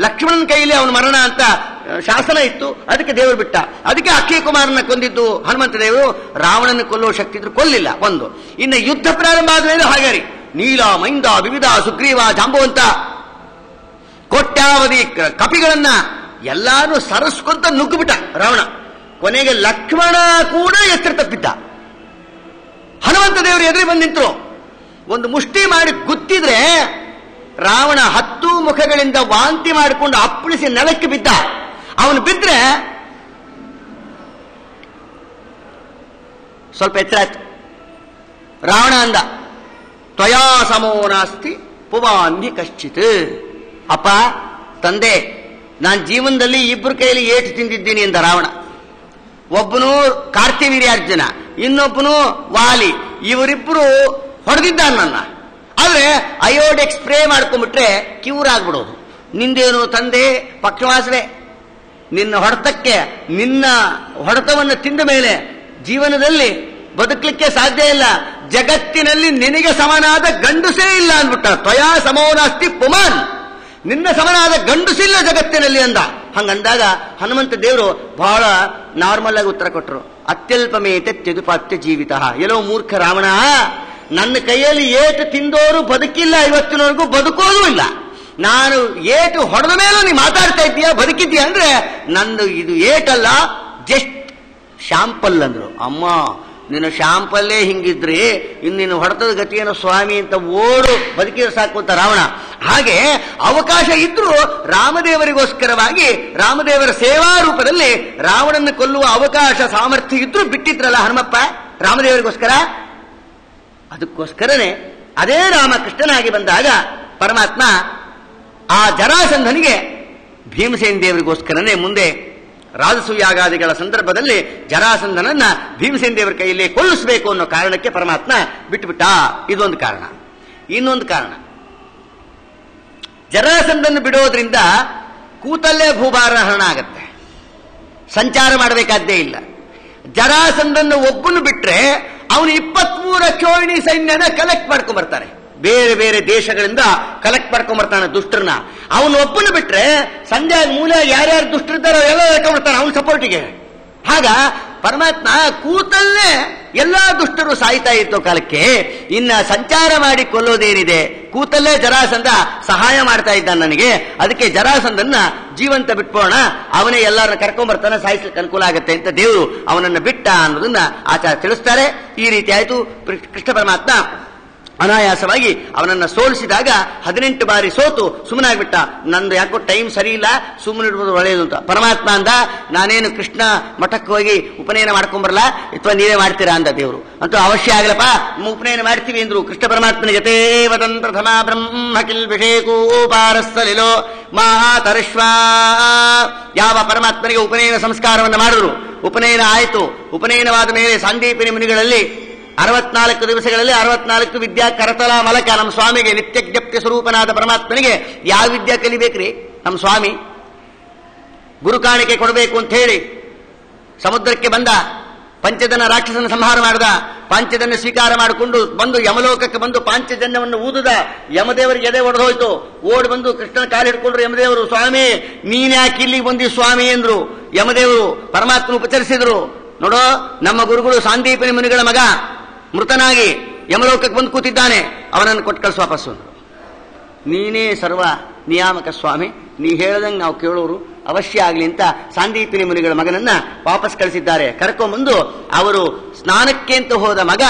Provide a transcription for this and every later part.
ಲಕ್ಷ್ಮಣನ ಕೈಯಲ್ಲಿ ಅವನ ಮರಣ ಅಂತ ಶಾಸನ ಇತ್ತು. ಅದಕ್ಕೆ ದೇವರು ಬಿಟ್ಟ. ಅದಕ್ಕೆ ಅಕ್ಷಯ ಕುಮಾರನ ಕೊಂದಿದ್ದು ಹನುಮಂತ ದೇವರು. ರಾವಣನ ಕೊಲ್ಲುವ ಶಕ್ತಿ ಇದ್ರು ಕೊಲ್ಲಿಲ್ಲ ಒಂದು ಇನ್ನು ಯುದ್ಧ ಪ್ರಾರಂಭ ಆದ ಮೇಲೆ ಹಾಗೆ ನೀಲ, ಮೈಂದ, ವಿವಿಧ ಸುಗ್ರೀವ ಜಾಂಬುವಂತ ಕೊಟ್ಟಾವಧಿ ಕಪಿಗಳನ್ನ ಎಲ್ಲಾರು ಸರಸ್ಕೊಂತ ನುಗ್ಗುಬಿಟ್ಟ ರಾವಣ. ಕೊನೆಗೆ ಲಕ್ಷ್ಮಣ ಕೂಡ ಎತ್ತರ ತಪ್ಪಿದ್ದ. ಹನುಮಂತ ದೇವರು ಎದುರು ಬಂದು ನಿಂತರು. ಒಂದು ಮುಷ್ಟಿ ಮಾಡಿ ಗುತ್ತಿದ್ರೆ ರಾವಣ ಹತ್ತು ಮುಖಗಳಿಂದ ವಾಂತಿ ಮಾಡಿಕೊಂಡು ಅಪ್ಪಳಿಸಿ ನೆಲಕ್ಕೆ ಬಿದ್ದ. ಅವನು ಬಿದ್ರೆ ಸ್ವಲ್ಪ ಎಚ್ಚರ ಆಯ್ತು. ರಾವಣ ಅಂದ, ತ್ವಯಾ ಸಮೋ ನಾಸ್ತಿ ಪುವಾಂಗಿ ಕಶ್ಚಿತ್. ಅಪ್ಪ, ತಂದೆ, ನಾನು ಜೀವನದಲ್ಲಿ ಇಬ್ಬರು ಕೈಯಲ್ಲಿ ಏಟು ತಿಂದಿದ್ದೀನಿ, ಎಂದ ರಾವಣ. ಒಬ್ಬನು ಕಾರ್ತಿವೀರ್ಯಾರ್ಜುನ, ಇನ್ನೊಬ್ಬನು ವಾಲಿ ಇವರಿಬ್ಬರು ಹೊಡೆದಿದ್ದಾನ ನನ್ನ. ಆದ್ರೆ ಅಯೋಡೆಕ್ ಸ್ಪ್ರೇ ಮಾಡ್ಕೊಂಡ್ಬಿಟ್ರೆ ಕ್ಯೂರ್ ಆಗ್ಬಿಡೋದು. ನಿಂದೇನು ತಂದೆ, ಪಕ್ಷವಾಸವೇ? ನಿನ್ನ ಹೊಡೆತಕ್ಕೆ, ನಿನ್ನ ಹೊಡೆತವನ್ನು ತಿಂದ ಮೇಲೆ ಜೀವನದಲ್ಲಿ ಬದುಕಲಿಕ್ಕೆ ಸಾಧ್ಯ ಇಲ್ಲ. ಜಗತ್ತಿನಲ್ಲಿ ನಿನಗೆ ಸಮನಾದ ಗಂಡುಸೇ ಇಲ್ಲ ಅಂದ್ಬಿಟ್ಟ. ತ್ವಯಾ ಸಮೋನಾಸ್ತಿ ಪುಮಾನ್. ನಿನ್ನ ಸಮನಾದ ಗಂಡುಸಿಲ್ಲ ಜಗತ್ತಿನಲ್ಲಿ ಅಂದ. ಹಂಗಂದಾಗ ಹನುಮಂತ ದೇವರು ಬಹಳ ನಾರ್ಮಲ್ ಆಗಿ ಉತ್ತರ ಕೊಟ್ಟರು ಅತ್ಯಲ್ಪ ಮೇತೆ ತ್ಯದುಪಾತ್ಯ ಜೀವಿತ. ಎಲ್ಲೋ ಮೂರ್ಖ ರಾವಣ. ನನ್ನ ಕೈಯಲ್ಲಿ ಏಟು ತಿಂದೋರು ಬದುಕಿಲ್ಲ, ಇವತ್ತಿನವರೆಗೂ ಬದುಕೋದು ಇಲ್ಲ. ನಾನು ಏಟು ಹೊಡೆದ ಮೇಲೂ ನೀ ಮಾತಾಡ್ತಾ ಇದ್ದೀಯಾ, ಬದುಕಿದ್ದೀಯ ಅಂದ್ರೆ ನಂದು ಇದು ಏಟಲ್ಲ, ಜಸ್ಟ್ ಶಾಂಪಲ್ ಅಂದ್ರು. ಅಮ್ಮ, ನಿನ್ನ ಶಾಂಪಲ್ಲೇ ಹಿಂಗಿದ್ರಿ, ಇನ್ನು ನಿನ್ನ ಹೊಡೆತದ ಗತಿಯನ್ನು ಸ್ವಾಮಿ ಅಂತ ಓಡು, ಬದುಕಿದ್ರೆ ಸಾಕು ಅಂತ ರಾವಣ. ಹಾಗೆ ಅವಕಾಶ ಇದ್ರೂ ರಾಮದೇವರಿಗೋಸ್ಕರವಾಗಿ, ರಾಮದೇವರ ಸೇವಾ ರೂಪದಲ್ಲಿ ರಾವಣನ ಕೊಲ್ಲುವ ಅವಕಾಶ ಸಾಮರ್ಥ್ಯ ಇದ್ರೂ ಬಿಟ್ಟಿದ್ರಲ್ಲ ಹನುಮಪ್ಪ, ರಾಮದೇವರಿಗೋಸ್ಕರ? ಅದಕ್ಕೋಸ್ಕರನೇ ಅದೇ ರಾಮಕೃಷ್ಣನಾಗಿ ಬಂದಾಗ ಪರಮಾತ್ಮ ಆ ಜರಾಸಂಧನಿಗೆ ಭೀಮಸೇನ ದೇವರಿಗೋಸ್ಕರನೇ ಮುಂದೆ ರಾಜಸೂಯಾಗಾದಿಗಳ ಸಂದರ್ಭದಲ್ಲಿ ಜರಾಸಂಧನನ್ನ ಭೀಮಸೇನ ದೇವರ ಕೈಯಲ್ಲಿ ಕೊಲ್ಲಿಸಬೇಕು ಅನ್ನೋ ಕಾರಣಕ್ಕೆ ಪರಮಾತ್ಮ ಬಿಟ್ಟುಬಿಟ್ಟ. ಇದೊಂದು ಕಾರಣ. ಇನ್ನೊಂದು ಕಾರಣ. ಜರಾಸಂಧನ ಬಿಡೋದ್ರಿಂದ ಕೂತಲ್ಲೇ ಭೂಭಾರ ಹರಣ ಆಗತ್ತೆ. ಸಂಚಾರ ಮಾಡಬೇಕಾದ್ದೇ ಇಲ್ಲ. ಜರಾಸಂಧನ ಒಬ್ಬನು ಬಿಟ್ರೆ ಅವನು ಇಪ್ಪತ್ಮೂರ ಚೋಣಿ ಸೈನ್ಯನ ಕಲೆಕ್ಟ್ ಮಾಡ್ಕೊಂಡ್ ಬರ್ತಾರೆ ಬೇರೆ ಬೇರೆ ದೇಶಗಳಿಂದ ಕಲೆಕ್ಟ್ ಮಾಡ್ಕೊಂಡ್ ಬರ್ತಾನೆ ದುಷ್ಟರನ್ನ. ಅವನು ಒಬ್ಬನ ಬಿಟ್ರೆ ಸಂಜೆ ಮೂಲ ಯಾರ್ಯಾರು ದುಷ್ಟರಿದ್ದಾರೋ ಎಲ್ಲ ಮಾಡ್ತಾನೆ ಅವನ ಸಪೋರ್ಟಿಗೆ ಆಗ ಪರಮಾತ್ಮ ಕೂತಲ್ಲೇ ಎಲ್ಲಾ ದುಷ್ಟರು ಸಾಯ್ತಾ ಇತ್ತು ಕಾಲಕ್ಕೆ. ಇನ್ನ ಸಂಚಾರ ಮಾಡಿ ಕೊಲ್ಲೋದೇನಿದೆ? ಕೂತಲ್ಲೇ ಜರಾಸಂದ ಸಹಾಯ ಮಾಡ್ತಾ ಇದ್ದ ನನಗೆ. ಅದಕ್ಕೆ ಜರಾಸಂದನ್ನ ಜೀವಂತ ಬಿಟ್ಕೋಣ ಅವನೇ ಎಲ್ಲರನ್ನ ಕರ್ಕೊಂಡ್ ಬರ್ತಾನೆ ಸಾಯಿಸ್ಲಿಕ್ಕೆ ಅನುಕೂಲ ಆಗುತ್ತೆ ಅಂತ ದೇವರು ಅವನನ್ನ ಬಿಟ್ಟ ಅನ್ನೋದನ್ನ ಆಚಾರ ತಿಳಿಸ್ತಾರೆ. ಈ ರೀತಿ ಆಯ್ತು. ಕೃಷ್ಣ ಪರಮಾತ್ಮ ಅನಾಯಾಸವಾಗಿ ಅವನನ್ನ ಸೋಲಿಸಿದಾಗ ಹದಿನೆಂಟು ಬಾರಿ ಸೋತು, ಸುಮ್ಮನಾಗ್ಬಿಟ್ಟ. ನಂದು ಯಾಕೋ ಟೈಮ್ ಸರಿ ಇಲ್ಲ ಸುಮ್ಮನಿಡುವುದು ಒಳ್ಳೆಯದು ಅಂತ. ಪರಮಾತ್ಮ ಅಂದ, ನಾನೇನು ಕೃಷ್ಣ ಮಠಕ್ಕೆ ಹೋಗಿ ಉಪನಯನ ಮಾಡ್ಕೊಂಬರಲ್ಲ ಅಥವಾ ನೀವೇ ಮಾಡ್ತೀರಾ ಅಂದ ದೇವರು. ಅಂತೂ ಅವಶ್ಯ ಆಗಲಪ್ಪ ಉಪನಯನ ಮಾಡ್ತೀವಿ ಅಂದ್ರು. ಕೃಷ್ಣ ಪರಮಾತ್ಮನ ಜೊತೆ ವದನ್ ಪ್ರಥಮ ಬ್ರಹ್ಮ ಕಿಲ್ ವಿಷೇಕೂಪಾರಸ್ಥಲಿಲೋ ಮಾತರಿಶ್ವ ಯಾವ ಪರಮಾತ್ಮನಿಗೆ ಉಪನಯನ ಸಂಸ್ಕಾರವನ್ನು ಮಾಡಿದ್ರು? ಉಪನಯನ ಆಯಿತು. ಉಪನಯನವಾದ ಮೇಲೆ ಸಾಂದೀಪಿನಿ ಮುನಿಗಳಲ್ಲಿ ಅರವತ್ನಾಲ್ಕು ದಿವಸಗಳಲ್ಲಿ ಅರವತ್ನಾಲ್ಕು ವಿದ್ಯಾ ಕರತಲ ಮಲಕ ನಮ್ಮ ಸ್ವಾಮಿಗೆ ನಿತ್ಯ ಜಪ್ತಿ ಸ್ವರೂಪನಾದ ಪರಮಾತ್ಮನಿಗೆ ಯಾವ ವಿದ್ಯಾ ಕಲಿಬೇಕ್ರಿ ನಮ್ಮ ಸ್ವಾಮಿ ಗುರು ಕಾಣಿಕೆ ಕೊಡಬೇಕು ಅಂತ ಹೇಳಿ ಸಮುದ್ರಕ್ಕೆ ಬಂದ. ಪಂಚಜನ ರಾಕ್ಷಸನ ಸಂಹಾರ ಮಾಡಿದ. ಪಾಂಚಜನ್ಯ ಸ್ವೀಕಾರ ಮಾಡಿಕೊಂಡು ಬಂದು ಯಮಲೋಕಕ್ಕೆ ಬಂದು ಪಾಂಚಜನ್ಯವನ್ನು ಊದುದ. ಯಮದೇವರಿಗೆ ಎದೆ ಒಡೆದೋಯ್ತು ಓಡಿ ಬಂದು ಕೃಷ್ಣನ ಕಾಲು ಹಿಡ್ಕೊಂಡ್ರು, ಯಮದೇವರು, ಸ್ವಾಮಿ ನೀನ್ಯಾಕೆ ಇಲ್ಲಿಗೆ ಬಂದಿ ಸ್ವಾಮಿ? ಎಂದ್ರು ಯಮದೇವರು ಪರಮಾತ್ಮ ಉಪಚರಿಸಿದ್ರು. ನೋಡೋ, ನಮ್ಮ ಗುರುಗಳು ಸಾಂದೀಪಿನಿ ಮುನಿಗಳ ಮಗ. ಮೃತನಾಗಿ ಯಮಲೋಕಕ್ಕೆ ಬಂದು ಕೂತಿದ್ದಾನೆ, ಅವನನ್ನು ಕೊಟ್ಟು ಕಳಿಸ್ ವಾಪಸ್ಸು ನೀನೇ ಸರ್ವ ನಿಯಾಮಕ ಸ್ವಾಮಿ, ನೀ ಹೇಳ್ದಂಗೆ ನಾವು ಕೇಳೋರು ಅವಶ್ಯ ಆಗಲಿ ಅಂತ ಸಾಂದೀಪಿನಿ ಮುನಿಗಳ ಮಗನನ್ನ ವಾಪಸ್ ಕಳಿಸಿದ್ದಾರೆ. ಕರ್ಕೊಂಬಂದು ಅವರು ಸ್ನಾನಕ್ಕೆ ಅಂತ ಹೋದ ಮಗ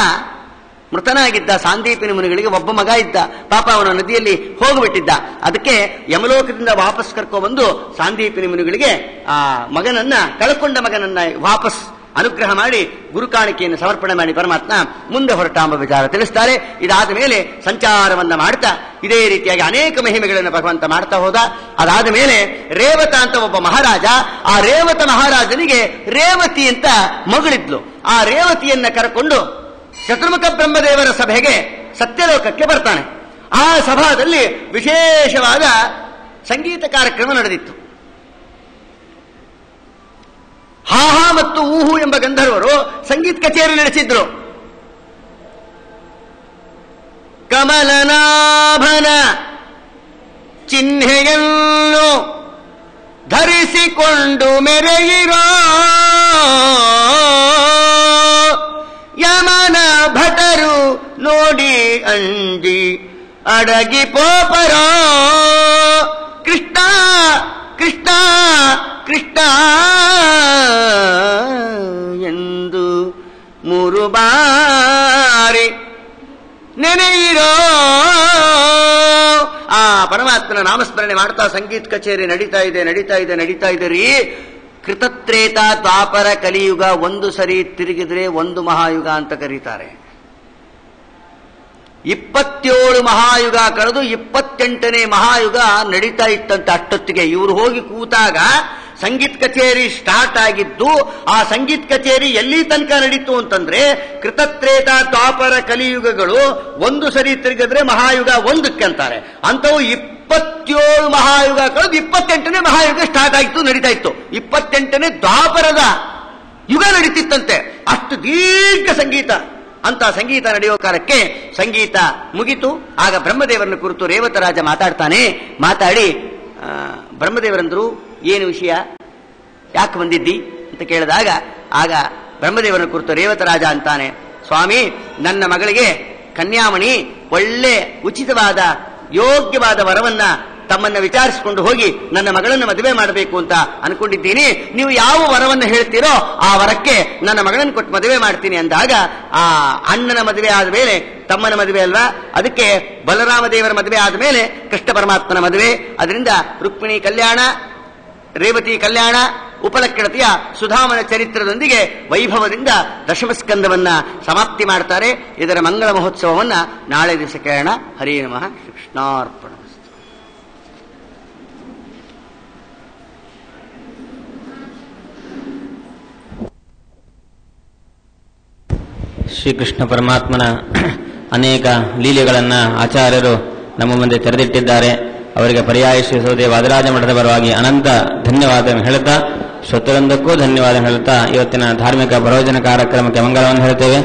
ಮೃತನಾಗಿದ್ದ ಸಾಂದೀಪಿನಿ ಮುನಿಗಳಿಗೆ ಒಬ್ಬ ಮಗ ಇದ್ದ. ಪಾಪ ಅವನ ನದಿಯಲ್ಲಿ ಹೋಗ್ಬಿಟ್ಟಿದ್ದ. ಅದಕ್ಕೆ ಯಮಲೋಕದಿಂದ ವಾಪಸ್ ಕರ್ಕೊಂಡ್ಬಂದು ಸಾಂದೀಪಿನಿ ಮುನಿಗಳಿಗೆ ಆ ಮಗನನ್ನ, ಕಳ್ಕೊಂಡ ಮಗನನ್ನ ವಾಪಸ್ ಅನುಗ್ರಹ ಮಾಡಿ ಗುರು ಕಾಣಿಕೆಯನ್ನು ಸಮರ್ಪಣೆ ಮಾಡಿ ಪರಮಾತ್ಮ ಮುಂದೆ ಹೊರಟ ಎಂಬ ವಿಚಾರ ತಿಳಿಸ್ತಾರೆ. ಇದಾದ ಮೇಲೆ ಸಂಚಾರವನ್ನ ಮಾಡ್ತಾ, ಇದೇ ರೀತಿಯಾಗಿ ಅನೇಕ ಮಹಿಮೆಗಳನ್ನು ಭಗವಂತ ಮಾಡ್ತಾ ಹೋದ. ಅದಾದ ಮೇಲೆ ರೇವತ ಅಂತ ಒಬ್ಬ ಮಹಾರಾಜ, ಆ ರೇವತ ಮಹಾರಾಜನಿಗೆ ರೇವತಿ ಅಂತ ಮಗಳಿದ್ಲು. ಆ ರೇವತಿಯನ್ನ ಕರ್ಕೊಂಡು ಚತುರ್ಮುಖ ಬ್ರಹ್ಮದೇವರ ಸಭೆಗೆ ಸತ್ಯಲೋಕಕ್ಕೆ ಬರ್ತಾನೆ. ಆ ಸಭಾದಲ್ಲಿ ವಿಶೇಷವಾದ ಸಂಗೀತ ಕಾರ್ಯಕ್ರಮ ನಡೆದಿತ್ತು. ಹಾಹಾ ಮತ್ತು ಊಹು ಎಂಬ ಗಂಧರ್ವರು ಸಂಗೀತ ಕಚೇರಿ ನಡೆಸಿದ್ರು. ಕಮಲನಾಭನ ಚಿಹ್ನೆಯನ್ನು ಧರಿಸಿಕೊಂಡು ಮೆರೆಯಿರೋ ಯಮನ ಭಟರು ನೋಡಿ ಅಂಜಿ ಅಡಗಿ ಪೋಪರೋ. ಕೃಷ್ಣ ಕೃಷ್ಣ ಕೃಷ್ಣ ಎಂದು ಮೂರು ಬಾರಿ ನೆನೆಯಿರೋ. ಆ ಪರಮಾತ್ಮನ ನಾಮಸ್ಮರಣೆ ಮಾಡ್ತಾ ಸಂಗೀತ ಕಚೇರಿ ನಡೀತಾ ಇದೆ ನಡೀತಾ ಇದೆ ನಡೀತಾ ಇದೆ ರೀ. ಕೃತತ್ರೇತ ದ್ವಾಪರ ಕಲಿಯುಗ ಒಂದು ಸರಿ ತಿರುಗಿದ್ರೆ ಒಂದು ಮಹಾಯುಗ ಅಂತ ಕರೀತಾರೆ. ಇಪ್ಪತ್ತೇಳು ಮಹಾಯುಗ ಕಳೆದು ಇಪ್ಪತ್ತೆಂಟನೇ ಮಹಾಯುಗ ನಡೀತಾ ಇತ್ತಂತೆ ಅಷ್ಟೊತ್ತಿಗೆ. ಇವರು ಹೋಗಿ ಕೂತಾಗ ಸಂಗೀತ ಕಚೇರಿ ಸ್ಟಾರ್ಟ್ ಆಗಿದ್ದು, ಆ ಸಂಗೀತ ಕಚೇರಿ ಎಲ್ಲಿ ತನಕ ನಡೀತು ಅಂತಂದ್ರೆ, ಕೃತತ್ರೇತ ದ್ವಾಪರ ಕಲಿಯುಗಗಳು ಒಂದು ಸರಿ ತಿರುಗಿದ್ರೆ ಮಹಾಯುಗ ಒಂದಕ್ಕೆ ಅಂತಾರೆ. ಅಂತವು ಇಪ್ಪತ್ತೇಳು ಮಹಾಯುಗ, ಕಳೆದು ಇಪ್ಪತ್ತೆಂಟನೇ ಮಹಾಯುಗ ಸ್ಟಾರ್ಟ್ ಆಯಿತು, ನಡೀತಾ ಇತ್ತು. ಇಪ್ಪತ್ತೆಂಟನೇ ದ್ವಾಪರದ ಯುಗ ನಡೀತಿತ್ತಂತೆ. ಅಷ್ಟು ದೀರ್ಘ ಸಂಗೀತ. ಅಂತ ಸಂಗೀತ ನಡೆಯುವ ಕಾಲಕ್ಕೆ ಸಂಗೀತ ಮುಗಿತು. ಆಗ ಬ್ರಹ್ಮದೇವರನ್ನು ಕುರಿತು ರೇವತರಾಜ ಮಾತಾಡ್ತಾನೆ. ಮಾತಾಡಿ ಬ್ರಹ್ಮದೇವರಂದ್ರು ಏನು ವಿಷಯ? ಯಾಕೆ ಬಂದಿದ್ದಿ? ಅಂತ ಕೇಳಿದಾಗ, ಆಗ ಬ್ರಹ್ಮದೇವರನ್ನು ಕುರಿತು ರೇವತರಾಜ ಅಂತಾನೆ, ಸ್ವಾಮಿ, ನನ್ನ ಮಗಳಿಗೆ ಕನ್ಯಾಮಣಿ ಒಳ್ಳೆ ಉಚಿತವಾದ, ಯೋಗ್ಯವಾದ ವರವನ್ನ ತಮ್ಮನ್ನ ವಿಚಾರಿಸಿಕೊಂಡು ಹೋಗಿ ನನ್ನ ಮಗಳನ್ನು ಮದುವೆ ಮಾಡಬೇಕು ಅಂತ ಅನ್ಕೊಂಡಿದ್ದೀನಿ. ನೀವು ಯಾವ ವರವನ್ನು ಹೇಳ್ತೀರೋ ಆ ವರಕ್ಕೆ ನನ್ನ ಮಗಳನ್ನು ಕೊಟ್ಟು ಮದುವೆ ಮಾಡ್ತೀನಿ ಅಂದಾಗ, ಆ ಅಣ್ಣನ ಮದುವೆ ಆದ ಮೇಲೆ, ತಮ್ಮನ ಮದುವೆ ಅಲ್ವಾ? ಅದಕ್ಕೆ ಬಲರಾಮ ದೇವರ ಮದುವೆ ಆದ ಮೇಲೆ ಕೃಷ್ಣ ಪರಮಾತ್ಮನ ಮದುವೆ. ಅದರಿಂದ ರುಕ್ಮಿಣಿ ಕಲ್ಯಾಣ ರೇವತಿ ಕಲ್ಯಾಣ ಉಪಲಕ್ಷಣತೆಯ ಸುಧಾಮನ ಚರಿತ್ರದೊಂದಿಗೆ ವೈಭವದಿಂದ ದಶಮಸ್ಕಂದವನ್ನ ಸಮಾಪ್ತಿ ಮಾಡ್ತಾರೆ. ಇದರ ಮಂಗಳ ಮಹೋತ್ಸವವನ್ನ ನಾಳೆ ದಿವಸ ಕೇಳೋಣ ಹರೇ ನಮಃ. ಕೃಷ್ಣಾರ್ಪಣ. ಶ್ರೀಕೃಷ್ಣ ಪರಮಾತ್ಮನ ಅನೇಕ ಲೀಲೆಗಳನ್ನು ಆಚಾರ್ಯರು ನಮ್ಮ ಮುಂದೆ ತೆರೆದಿಟ್ಟಿದ್ದಾರೆ. ಅವರಿಗೆ ಪರ್ಯಾಯ ಶ್ರೀ ಸೌದೆ ವಾದರಾಜ ಮಠದ ಪರವಾಗಿ ಅನಂತ ಧನ್ಯವಾದ ಹೇಳುತ್ತಾ ಶ್ರೋತರೊಂದಕ್ಕೂ ಧನ್ಯವಾದ ಹೇಳುತ್ತಾ, ಇವತ್ತಿನ ಧಾರ್ಮಿಕ ಪ್ರಯೋಜನ ಕಾರ್ಯಕ್ರಮಕ್ಕೆ ಮಂಗಳವನ್ನು ಹೇಳ್ತೇವೆ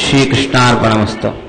ಶ್ರೀಕೃಷ್ಣಾರ್ಪಣಮಸ್ತು.